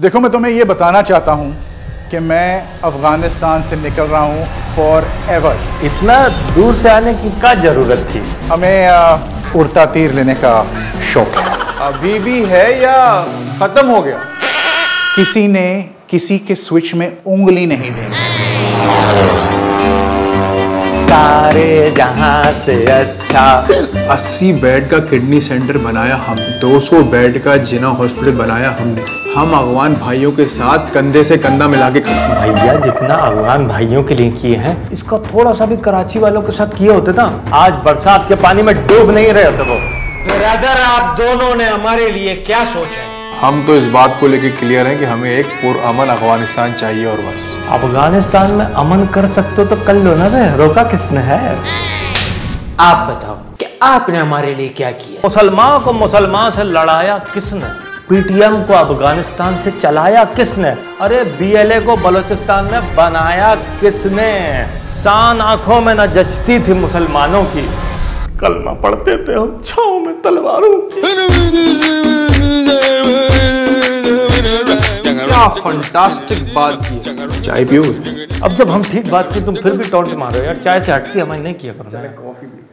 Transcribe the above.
देखो मैं तुम्हें ये बताना चाहता हूँ कि मैं अफ़गानिस्तान से निकल रहा हूँ फॉर एवर इतना दूर से आने की क्या ज़रूरत थी? हमें उड़ता तीर लेने का शौक है। अभी भी है या खत्म हो गया? किसी ने किसी के स्विच में उंगली नहीं देनी। सारे जहाँ से अच्छा। 80 बेड का किडनी सेंटर बनाया हम 200 बेड का जिना हॉस्पिटल बनाया हमने। हम अफगान भाइयों के साथ कंधे से कंधा मिला के भैया जितना अफगान भाइयों के लिए किए हैं इसका थोड़ा सा भी कराची वालों के साथ किए होते ना आज बरसात के पानी में डूब नहीं रहे होते वो। ब्रदर आप दोनों ने हमारे लिए क्या सोचा हम तो इस बात को लेकर क्लियर हैं कि हमें एक पुरअमन अफ़गानिस्तान चाहिए और बस अफ़गानिस्तान में अमन कर सकते हो तो कर लो ना बे रोका किसने है आप बताओ कि आपने हमारे लिए क्या किया मुसलमान को मुसलमान से लड़ाया किसने पीटीएम को अफ़गानिस्तान से चलाया किसने अरे बीएलए को बलूचिस्तान में बनाया किसने शान आँखों में न जचती थी मुसलमानों की कलमा पढ़ते थे हम छाव में तलवारों की क्या फंटास्टिक बात की चाय पियोगे? अब जब हम ठीक बात की तुम फिर भी टॉन्ट मारो यार चाय से हटती हमारी नहीं किया करो